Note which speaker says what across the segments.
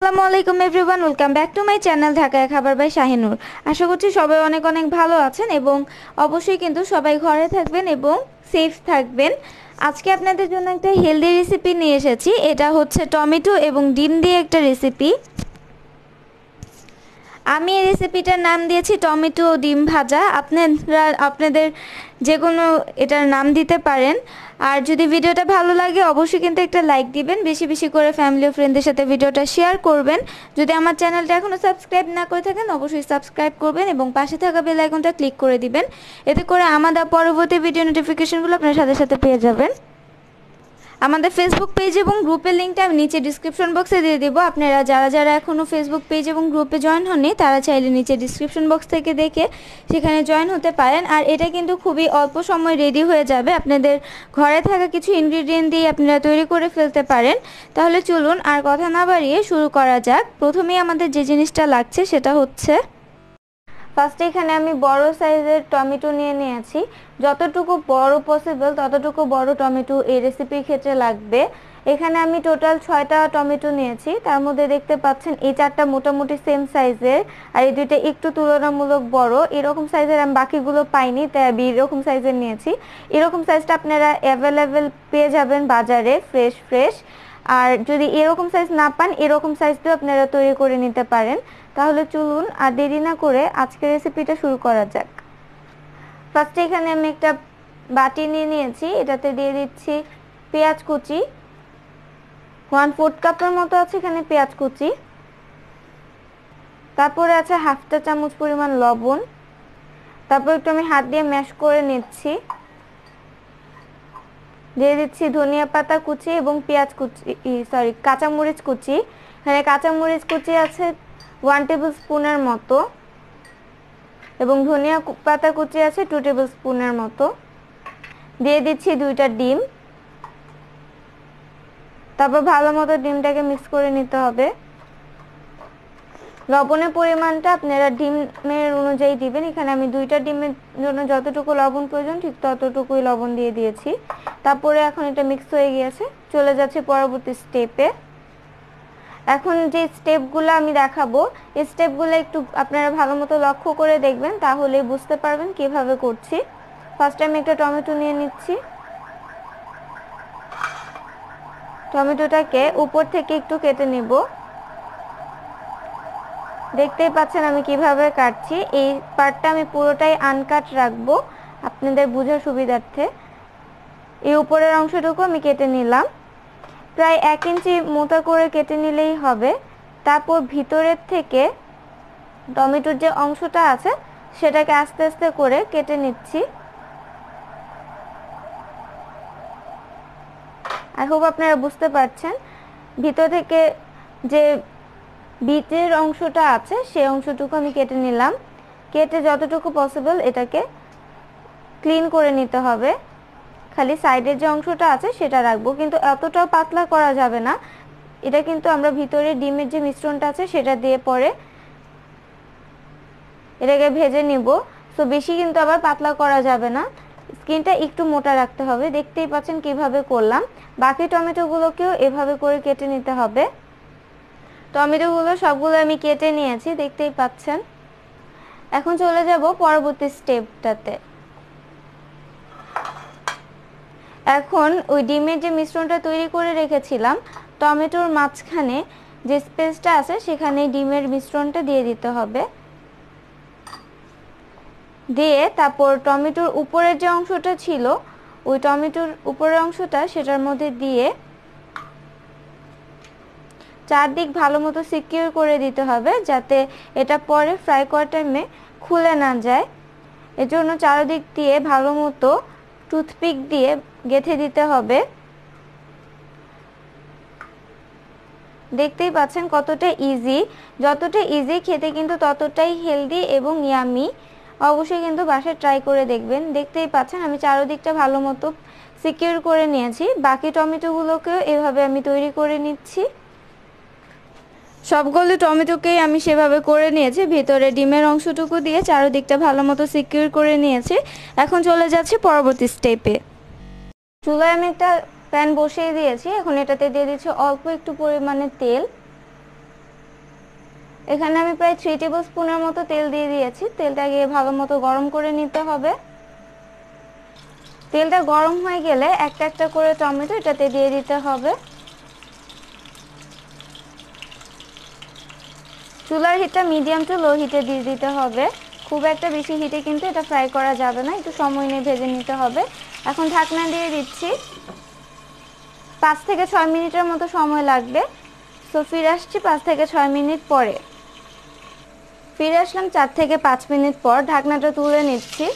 Speaker 1: আসসালামু আলাইকুম everyone, welcome back to my channel ঢাকায় খাবার বাই শাহিনুর। আশা করছি সবাই অনেক অনেক ভালো আছেন এবং অবশ্যই কিন্তু সবাই ঘরে থাকবেন এবং সেফ থাকবেন। আজকে আপনাদের জন্য একটা হেলদি রেসিপি নিয়ে এসেছি, এটা হচ্ছে টমেটো এবং ডিম দিয়ে একটা রেসিপি আমি এই রেসিপিটার নাম দিয়েছি টমেটো ও ডিম ভাজা। আপনারা, আপনাদের যে কোনো এটার নাম দিতে পারেন। আর যদি ভিডিওটা ভালো লাগে, অবশ্যই কিন্তু একটা লাইক দিবেন। বেশি বেশি করে ফ্যামিলি ও ফ্রেন্ডদের সাথে ভিডিওটা শেয়ার করবেন। যদি আমার চ্যানেলটা এখনও সাবস্ক্রাইব না করে থাকেন, অবশ্যই সাবস্ক্রাইব করবেন এবং পাশে থাকা বেল আইকনটা ক্লিক করে দিবেন। এতে করে আমাদের পরবর্তী ভিডিও নোটিফিকেশনগুলো আপনার সাথে সাথে পেয়ে যাবেন। আমাদের ফেসবুক পেজ এবং গ্রুপের লিঙ্কটা আমি নিচে ডিসক্রিপশন বক্সে দিয়ে দেবো। আপনারা যারা যারা এখনও ফেসবুক পেজ এবং গ্রুপে জয়েন হননি, তারা চাইলে নিচে ডিসক্রিপশন বক্স থেকে দেখে সেখানে জয়েন হতে পারেন। আর এটা কিন্তু খুবই অল্প সময় রেডি হয়ে যাবে। আপনাদের ঘরে থাকা কিছু ইনগ্রিডিয়েন্ট দিয়ে আপনারা তৈরি করে ফেলতে পারেন। তাহলে চলুন আর কথা না বাড়িয়ে শুরু করা যাক। প্রথমেই আমাদের যে জিনিসটা লাগছে সেটা হচ্ছে ফার্স্টে এখানে আমি বড় সাইজের টমেটো নিয়ে নিয়েছি। যতটুকু বড় পসিবল ততটুকু বড় টমেটো এই রেসিপির ক্ষেত্রে লাগবে। এখানে আমি টোটাল ছয়টা টমেটো নিয়েছি। তার মধ্যে দেখতে পাচ্ছেন এই চারটা মোটামুটি সেম সাইজের আর এই দুইটা একটু তুলনামূলক বড়। এরকম সাইজের আমি বাকিগুলো পাইনি, তাই আমি এরকম সাইজের নিয়েছি। এরকম সাইজটা আপনারা অ্যাভেলেবেল পেয়ে যাবেন বাজারে ফ্রেশ ফ্রেশ আর যদি এরকম সাইজ না পান, এরকম সাইজ দিয়েও আপনারা তৈরি করে নিতে পারেন। তাহলে চলুন আর দেরি না করে আজকের রেসিপিটা শুরু করা যাক। ফার্স্টে এখানে আমি একটা বাটি নিয়ে নিয়েছি, এটাতে দিয়ে দিচ্ছি পেঁয়াজ কুচি। ওয়ান ফোর্থ কাপের মতো আছে এখানে পেঁয়াজ কুচি। তারপরে আছে হাফটা চামচ পরিমাণ লবণ। তারপর একটু আমি হাত দিয়ে ম্যাশ করে নিচ্ছি। দিয়ে দিচ্ছি ধনিয়া পাতা কুচি এবং পেঁয়াজ কুচি সরি কাঁচামরিচ কুচি। এখানে কাঁচামরিচ কুচি আছে ওয়ান টেবিল স্পুনের মতো, এবং ধনিয়া পাতা কুচি আছে টু টেবিল স্পুনের মতো। দিয়ে দিচ্ছি দুইটা ডিম। তারপর ভালো মতো ডিমটাকে মিক্স করে নিতে হবে। লবণের পরিমাণটা আপনারা ডিমের অনুযায়ী দিবেন। এখানে আমি দুইটা ডিমের জন্য যতটুকু লবণ প্রয়োজন, ঠিক ততটুকুই লবণ দিয়ে দিয়েছি। তারপরে এখন এটা মিক্স হয়ে গিয়েছে, চলে যাচ্ছে পরবর্তী স্টেপে এখন যে স্টেপগুলো আমি দেখাবো, এই স্টেপগুলো একটু আপনারা ভালো মতো লক্ষ্য করে দেখবেন, তাহলে বুঝতে পারবেন কীভাবে করছি। ফার্স্ট আমি একটা টমেটো নিয়ে নিচ্ছি। টমেটোটাকে উপর থেকে একটু কেটে নেব। দেখতেই পাচ্ছেন আমি কীভাবে কাটছি। এই পার্টটা আমি পুরোটাই আনকাট রাখব, আপনাদের বোঝার সুবিধার্থে। এই উপরের অংশটুকু আমি কেটে নিলাম। প্রায় এক ইঞ্চি মোটা করে কেটে নিলেই হবে। তারপর ভিতরের থেকে টমেটোর যে অংশটা আছে, সেটাকে আস্তে আস্তে করে কেটে নিচ্ছি। আই হোপ আপনারা বুঝতে পারছেন। ভিতর থেকে যে বিটের অংশটা আছে, সেই অংশটুকু আমি কেটে নিলাম। কেটে যতটুকু পসিবল এটাকে ক্লিন করে নিতে হবে। খালি সাইডের যে অংশটা আছে সেটা রাখব। কিন্তু এতটাও পাতলা করা যাবে না। এটা কিন্তু আমরা ভিতরে ডিমের যে মিশ্রণটা আছে সেটা দিয়ে পরে এটাকে ভেজে নিব। সো বেশি কিন্তু আবার পাতলা করা যাবে না। স্কিনটা একটু মোটা রাখতে হবে। দেখতেই পাচ্ছেন কীভাবে করলাম। বাকি টমেটোগুলোকেও এভাবে করে কেটে নিতে হবে। টমেটোগুলো সবগুলো আমি কেটে নিয়েছি, দেখতেই পাচ্ছেন। এখন চলে যাব পরবর্তী স্টেপটাতে এখন ওই ডিমের যে মিশ্রণটা তৈরি করে রেখেছিলাম, টমেটোর মাঝখানে যে স্পেসটা আছে সেখানে ডিমের মিশ্রণটা দিয়ে দিতে হবে। দিয়ে তারপর টমেটোর উপরের যে অংশটা ছিল, ওই টমেটোর উপরের অংশটা সেটার মধ্যে দিয়ে চারদিক ভালো মতো সিকিউর করে দিতে হবে, যাতে এটা পরে ফ্রাই করার টাইমে খুলে না যায়। এজন্য চারদিক দিয়ে ভালো মতো টুথপিক দিয়ে গেথে দিতে হবে। দেখতেই পাচ্ছেন কতটা ইজি যতটা ইজি খেতে কিন্তু ততটাই হেলদি এবং ইয়ামি অবশ্যই কিন্তু বাসায় ট্রাই করে দেখবেন। দেখতেই পাচ্ছেন আমি চারোদিকটা ভালো মতো সিকিউর করে নিয়েছি। বাকি টমেটোগুলোকেও এভাবে আমি তৈরি করে নিচ্ছি। সবগুলো টমেটোকেই আমি সেভাবে করে নিয়েছি। ভিতরে ডিমের অংশটুকু দিয়ে চারোদিকটা ভালো মতো সিকিউর করে নিয়েছি। এখন চলে যাচ্ছি পরবর্তী স্টেপে চুলায় আমি একটা প্যান বসিয়ে দিয়েছি। এখন এটাতে দিয়ে দিচ্ছি অল্প একটু পরিমাণে তেল। এখানে আমি প্রায় থ্রি টেবিল স্পুনের মতো তেল দিয়ে দিয়েছি। তেলটা গিয়ে ভালো মতো গরম করে নিতে হবে। তেলটা গরম হয়ে গেলে একটা একটা করে টমেটো এটাতে দিয়ে দিতে হবে। চুলার হিটটা মিডিয়াম টু লো হিটে দিয়ে দিতে হবে। খুব একটা বেশি হিটে কিন্তু এটা ফ্রাই করা যাবে না। একটু সময় নিয়ে ভেজে নিতে হবে। এখন ঢাকনা দিয়ে দিচ্ছি। পাঁচ থেকে ছয় মিনিটের মতো সময় লাগবে। তো ফিরে আসছি পাঁচ থেকে ছয় মিনিট পরে। ফিরে আসলাম চার থেকে পাঁচ মিনিট পর। ঢাকনাটা তুলে নিচ্ছি।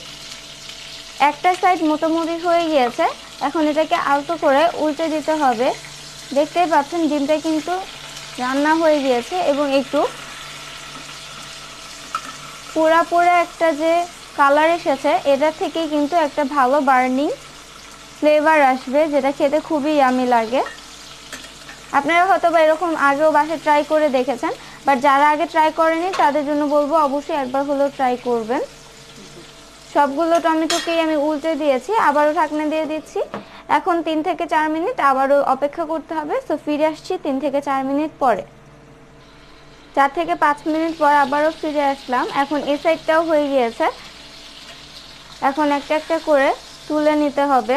Speaker 1: একটা সাইড মোটামুটি হয়ে গিয়েছে। এখন এটাকে আলতো করে উল্টে দিতে হবে। দেখতেই পাচ্ছেন ডিমটা কিন্তু রান্না হয়ে গিয়েছে এবং একটু পোড়া পোড়া একটা যে কালার এসেছে। এটা থেকে কিন্তু একটা ভালো বার্নিং ফ্লেভার আসবে, যেটা খেতে খুবই ইয়ামি লাগে। আপনারা হয়তো বা এরকম আগেও বাসে ট্রাই করে দেখেছেন বাট যারা আগে ট্রাই করেনি, তাদের জন্য বলব অবশ্যই একবার হলেও ট্রাই করবেন। সবগুলো টমেটোকেই আমি উল্টে দিয়েছি, আবারও ঢাকনা দিয়ে দিচ্ছি। এখন তিন থেকে চার মিনিট আবারও অপেক্ষা করতে হবে সো ফিরে আসছি তিন থেকে চার মিনিট পরে। চার থেকে পাঁচ মিনিট পর আবারও ফিরে আসলাম। এখন এ সাইডটাও হয়ে গিয়েছে। এখন একটা একটা করে তুলে নিতে হবে।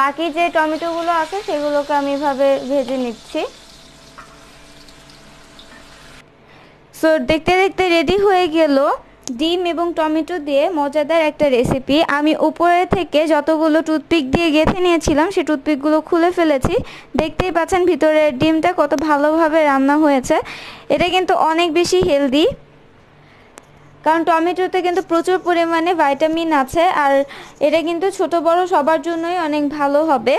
Speaker 1: বাকি যে টমেটোগুলো আছে, সেগুলোকে আমি এভাবে ভেজে নিচ্ছি। সো দেখতে দেখতে রেডি হয়ে গেল ডিম এবং টমেটো দিয়ে মজাদার একটা রেসিপি আমি উপরে থেকে যতগুলো টুথপিক দিয়ে গেঁথে নিয়েছিলাম, সেই টুথপিকগুলো খুলে ফেলেছি। দেখতেই পাচ্ছেন ভিতরের ডিমটা কত ভালোভাবে রান্না হয়েছে। এটা কিন্তু অনেক বেশি হেলদি কারণ টমেটোতে কিন্তু প্রচুর পরিমাণে ভাইটামিন আছে আর এটা কিন্তু ছোট বড় সবার জন্যই অনেক ভালো হবে।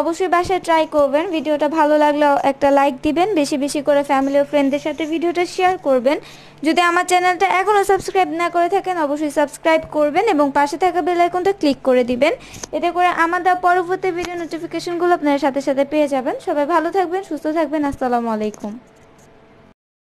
Speaker 1: অবশ্যই বাসায় ট্রাই করবেন। ভিডিওটা ভালো লাগলে একটা লাইক দিবেন, বেশি বেশি করে ফ্যামিলি ও ফ্রেন্ডদের সাথে ভিডিওটা শেয়ার করবেন। যদি আমার চ্যানেলটা এখনও সাবস্ক্রাইব না করে থাকেন, অবশ্যই সাবস্ক্রাইব করবেন এবং পাশে থাকা বেল আইকনটা ক্লিক করে দিবেন। এতে করে আমাদের পরবর্তী ভিডিও নোটিফিকেশনগুলো আপনার সাথে সাথে পেয়ে যাবেন। সবাই ভালো থাকবেন, সুস্থ থাকবেন। আসসালামু আলাইকুম।